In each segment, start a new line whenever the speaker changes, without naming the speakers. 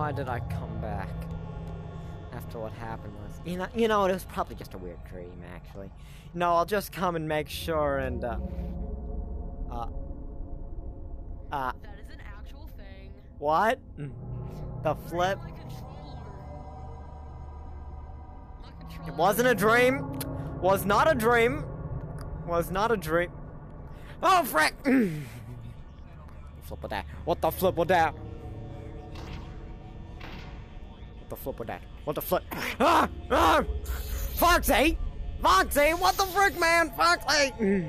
why did I come back after what happened was you know you know it was probably just a weird dream actually. No, I'll just come and make sure and uh uh uh
That is an actual thing.
what? The flip
My controller. My controller.
It wasn't a dream. Was not a dream. Was not a dream. Oh frick! flip with that. What the flip with that? The flip with that? What the flip? Ah! Ah! Foxy! Foxy! What the frick, man? Foxy!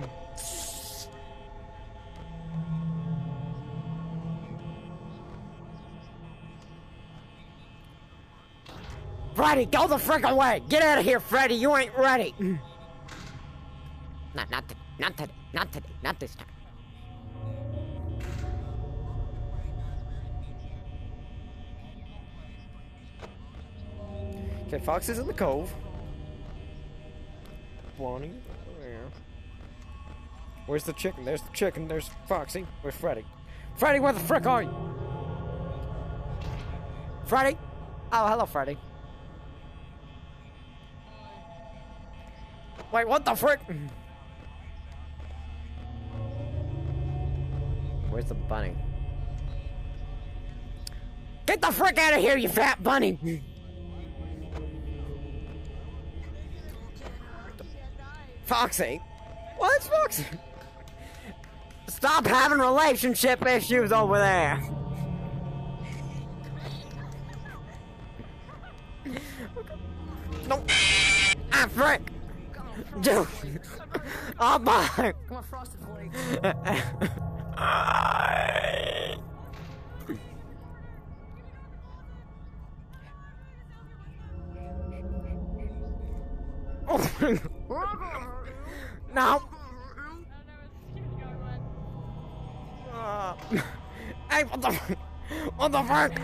Freddy, go the frick away! Get out of here, Freddy! You ain't ready! Not, not, today, not today, not today, not this time. Okay, Fox is in the cove. Bonnie. Where's the chicken? There's the chicken. There's Foxy. Where's Freddy? Freddy, where the frick are you? Freddy? Oh, hello, Freddy. Wait, what the frick? Where's the bunny? Get the frick out of here, you fat bunny! Foxy? What's Foxy? Stop having relationship issues over there! No! Ah, frick! Dude! Oh, my!
Come on, Frosted Flakes.
No! Uh, hey, what the What the fuck?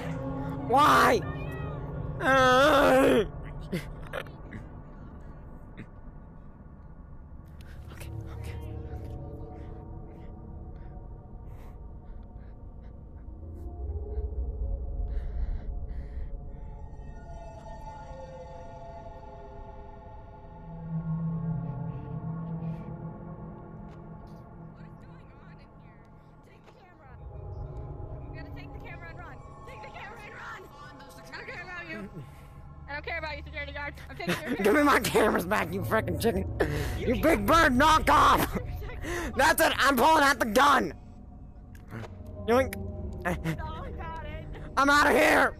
Why? Uh,
care about you, security guard. I'm taking your
Give me my cameras back, you freaking chicken! You big bird, knock off! That's it, I'm pulling out the gun! Yoink!
No, I got it.
I'm out of here!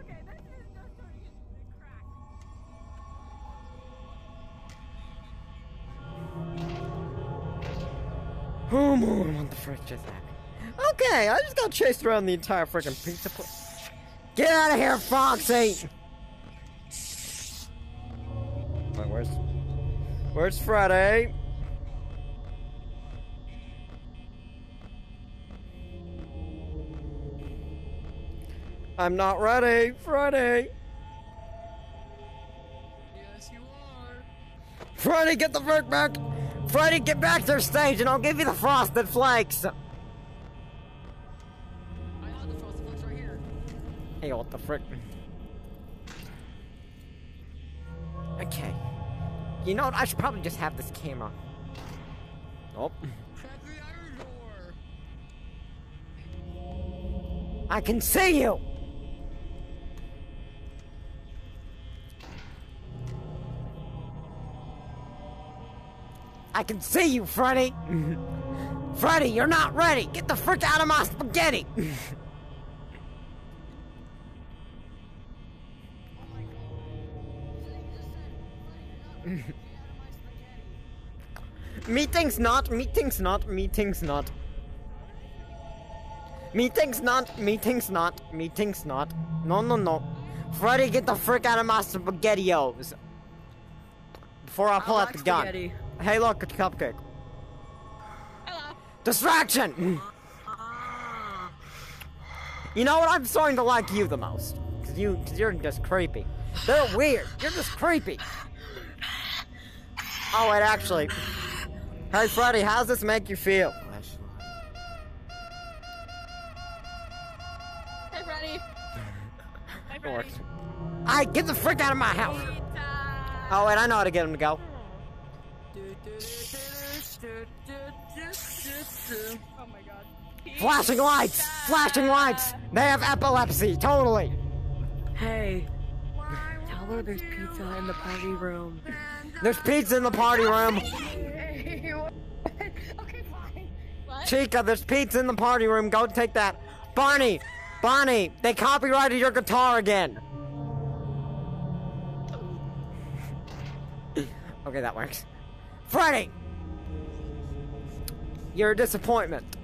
Okay, this is just starting to crack.
Oh, what the frick just happened? Okay, I just got chased around the entire freaking pizza place. Get out of here, Foxy! Where's Friday? I'm not ready, Friday!
Yes, you are.
Friday, get the frick back! Friday, get back to your stage and I'll give you the frosted flakes!
I have the frosted flakes right here.
Hey, what the frick? Okay. You know what? I should probably just have this camera. Oh.
Crack the iron door.
I can see you! I can see you, Freddy! Freddy, you're not ready! Get the frick out of my spaghetti! Meetings not, meetings not, meetings not. Meetings not, meetings not, meetings not. No, no, no. Freddy, get the frick out of my spaghettios. Before I pull out the gun.
spaghetti.
Hey, look, it's Cupcake.
Hello.
Distraction! Uh-huh. You know what? I'm starting to like you the most. Cause you, cause you're just creepy. They're weird. You're just creepy. Oh, wait, actually. Hey, Freddy, how's this make you feel?
Hey, Freddy.
It works. I get the frick out of my house. Oh wait, I know how to get him to go.
Oh my god.
Flashing lights! Flashing lights! They have epilepsy, totally!
Hey, tell her there's pizza in the party room.
There's pizza in the party room!
okay, fine. What?
Chica, there's pizza in the party room, go take that. Barney! Bonnie! They copyrighted your guitar again! okay, that works. Freddy! You're a disappointment.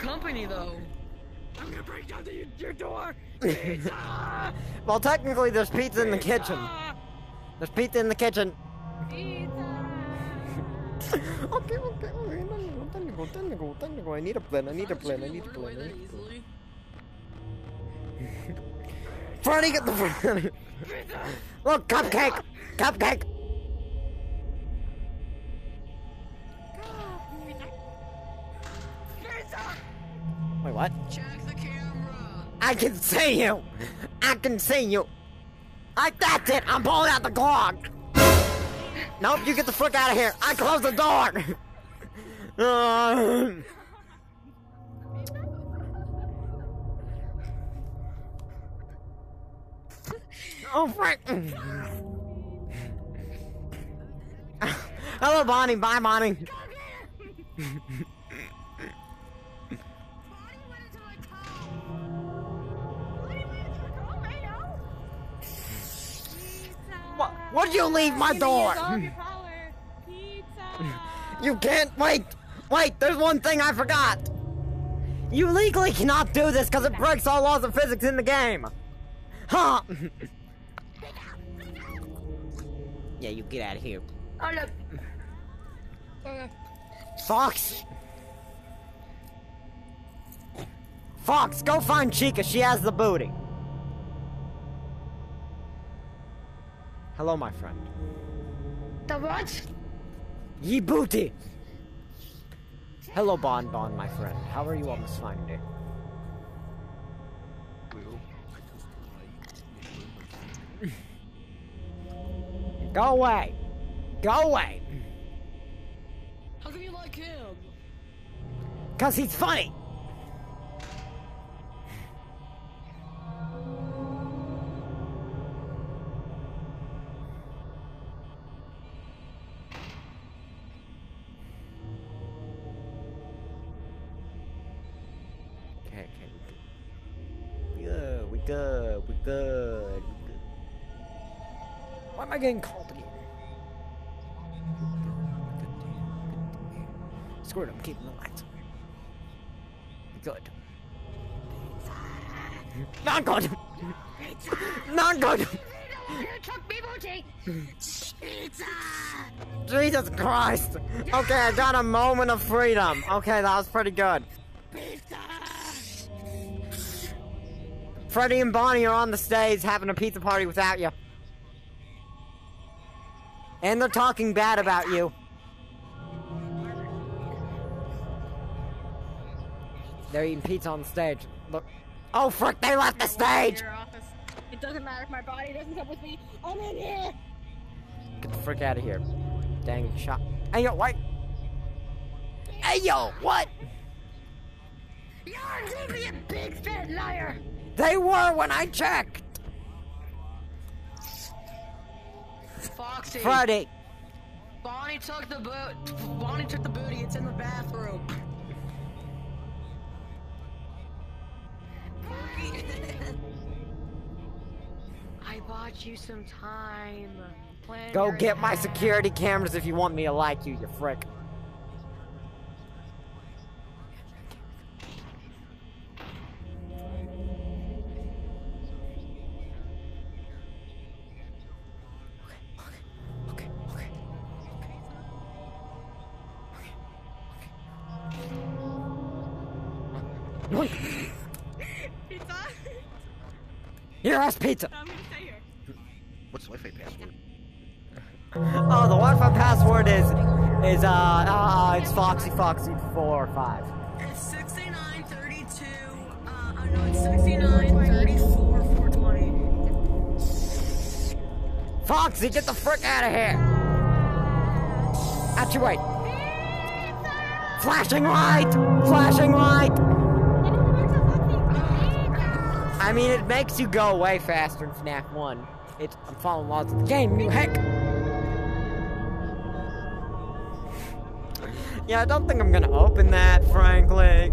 Company, though.
I'm gonna break down the, your door.
Well, technically, there's pizza in the kitchen. There's pizza in the kitchen.
Pizza.
okay, okay, okay. Technical, technical, technical. I need a plan. I need a plan. I need a plan. I need a plan.
Easily.
Freddy, get the Freddy. Look, cupcake, cupcake. Wait, what?
Check the camera.
I can see you. I can see you. I, that's it. I'm pulling out the clock. Nope, you get the fuck out of here. I close the door. Oh, frick. Hello, Bonnie. Bye, Bonnie. What? What'd you leave my door? You can't wait. Wait, there's one thing I forgot. You legally cannot do this because it breaks all laws of physics in the game. Huh? yeah, you get out of here.
Oh, look.
Fox. Fox, go find Chica. She has the booty. Hello, my friend.
The what?
Ye booty. Hello, Bon Bon, my friend. How are you on this fine day? Go away. Go away.
How come you like him?
Cause he's funny. Good. We good. We good. Why am I getting called again? Screw it, I'm keeping the lights on. Good. Not good. Not good.
Pizza.
Jesus Christ. Okay, I got a moment of freedom. Okay, that was pretty good. Freddy and Bonnie are on the stage having a pizza party without you. And they're talking bad about you. They're eating pizza on the stage. Look. Oh, frick, they left the stage!
It doesn't matter if my body doesn't come with me. I'm in here.
Get the frick out of here. Dang shot. Hey, yo, what? Hey, yo, what?
You're leaving a big fat liar.
They were when I checked.
Foxy.
Friday.
Bonnie took the boot. Bonnie took the booty. It's in the bathroom. I bought you some time. Plan
Go get my security cameras if you want me to like you, you frick. Here, has pizza.
I'm gonna stay here.
What's the Wi-Fi password?
Oh, the Wi-Fi password is is uh uh it's Foxy Foxy four or five.
It's 69, 32, uh, I know it's 69, 34, 420.
Foxy, get the frick out of here! Out your way! Flashing light! Flashing light! I mean, it makes you go way faster in FNAF 1. It's, I'm following laws of the game, you heck! Yeah, I don't think I'm gonna open that, frankly.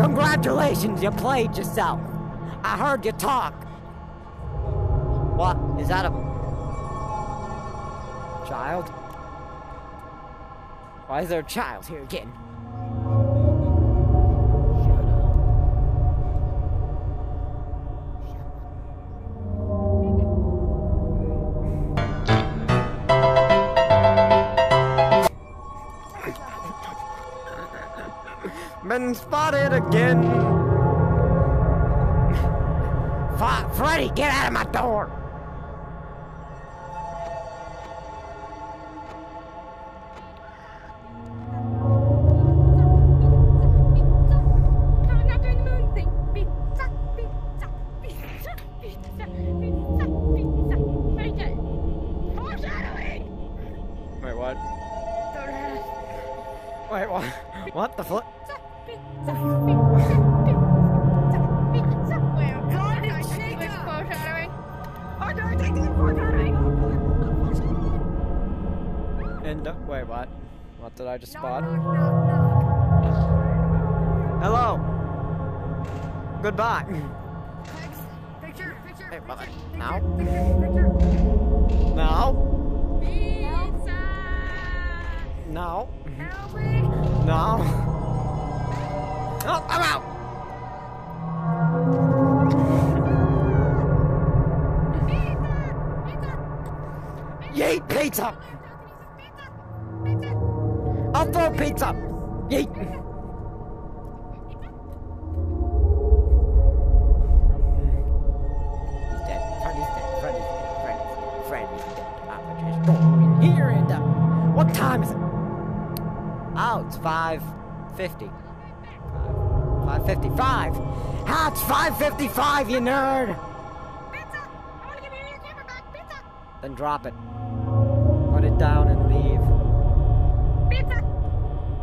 Congratulations, you played yourself. I heard you talk. What? Is that a child? Why is there a child here again? Shut up. Been spotted again. F- Freddy, get out of my door!
Do I take the foreshadowing?
And uh, wait, what? What did I just spot? Hello. Goodbye.
Picture, picture,
Hey,
picture,
Now? No.
Help me.
No. Oh, I'm out. Yeet pizza. I'll throw pizza. Yeet. 5.50. 5.55. Ah, it's 5.55, you nerd! Then drop it. Put it down and leave. Pizza!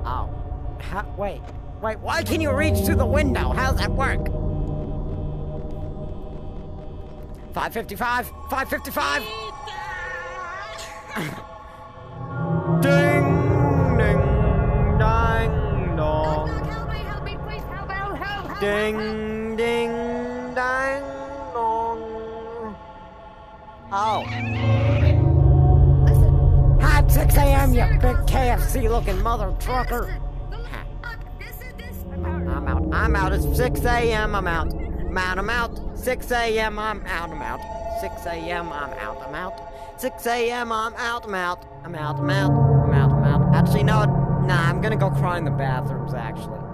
Oh. How, wait. Wait, why can you reach through the window? How's that work? 5.55? 5.55? Ding, ding, dang, dong. Oh. Hi, 6 a.m., you big KFC looking mother trucker. I'm out. I'm out. It's 6 a.m. I'm out. I'm out. I'm out. 6 a.m. I'm out. I'm out. 6 a.m. I'm out. I'm out. 6 a.m. I'm out. I'm out. I'm out. I'm out. I'm out. I'm out. Actually, no. Nah, I'm gonna go cry in the bathrooms, actually.